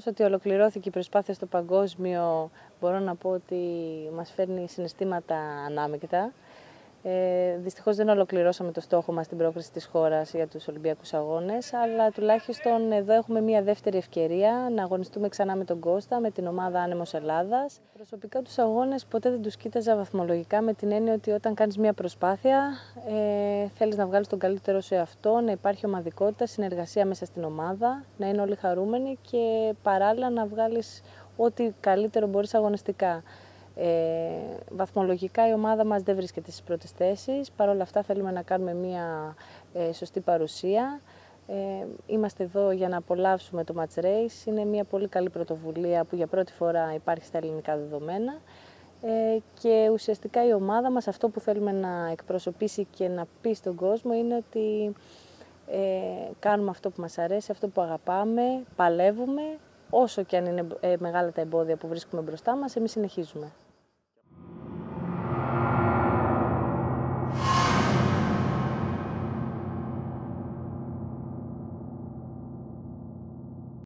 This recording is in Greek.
γεγονός ότι ολοκληρώθηκε η προσπάθεια στο παγκόσμιο μπορώ να πω ότι μας φέρνει συναισθήματα ανάμεικτα. Ε, δυστυχώς δεν ολοκληρώσαμε το στόχο μας στην πρόκριση της χώρας για τους Ολυμπιακούς Αγώνες, αλλά τουλάχιστον εδώ έχουμε μια δεύτερη ευκαιρία να αγωνιστούμε ξανά με τον Κώστα, με την ομάδα Άνεμος Ελλάδας. Προσωπικά τους αγώνες ποτέ δεν τους κοίταζα βαθμολογικά με την έννοια ότι όταν κάνεις μια προσπάθεια ε, θέλεις να βγάλεις τον καλύτερο σε αυτό, να υπάρχει ομαδικότητα, συνεργασία μέσα στην ομάδα, να είναι όλοι χαρούμενοι και παράλληλα να βγάλεις ό,τι καλύτερο μπορείς αγωνιστικά. Ε, βαθμολογικά η ομάδα μας δεν βρίσκεται στις πρώτες θέσεις, παρ' όλα αυτά θέλουμε να κάνουμε μια ε, σωστή παρουσία. Ε, είμαστε εδώ για να απολαύσουμε το Match Race. Είναι μια πολύ καλή πρωτοβουλία που για πρώτη φορά υπάρχει στα ελληνικά δεδομένα. Ε, και ουσιαστικά η ομάδα μας αυτό που θέλουμε να εκπροσωπήσει και να πει στον κόσμο είναι ότι ε, κάνουμε αυτό που μας αρέσει, αυτό που αγαπάμε, παλεύουμε όσο και αν είναι ε, μεγάλα τα εμπόδια που βρίσκουμε μπροστά μας, εμείς συνεχίζουμε.